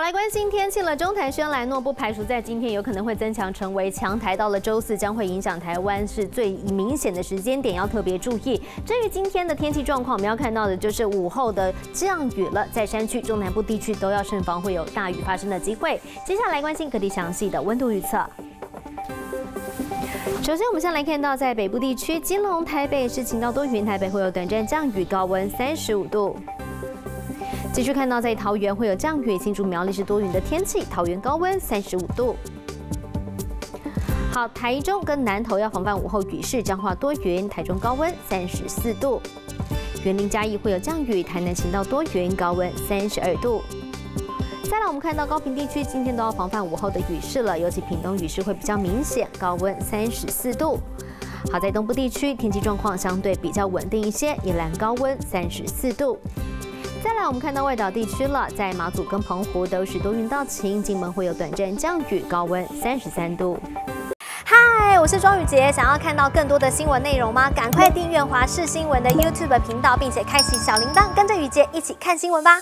来关心天气了，中台轩莱诺不排除在今天有可能会增强成为强台，到了周四将会影响台湾，是最明显的时间点，要特别注意。至于今天的天气状况，我们要看到的就是午后的降雨了，在山区、中南部地区都要慎防会有大雨发生的机会。接下来关心各地详细的温度预测。首先，我们先来看到在北部地区，金龙、台北是晴到多云，台北会有短暂降雨，高温三十五度。继续看到在桃园会有降雨，新竹苗栗是多云的天气，桃园高温三十五度。好，台中跟南投要防范午后雨势，彰化多云，台中高温三十四度。园林嘉义会有降雨，台南晴到多云，高温三十二度。再来，我们看到高平地区今天都要防范午后的雨势了，尤其屏东雨势会比较明显，高温三十四度。好在东部地区天气状况相对比较稳定一些，宜兰高温三十四度。再来，我们看到外岛地区了，在马祖跟澎湖都是多云到晴，金门会有短暂降雨，高温三十三度。嗨，我是庄宇杰，想要看到更多的新闻内容吗？赶快订阅华视新闻的 YouTube 频道，并且开启小铃铛，跟着宇杰一起看新闻吧。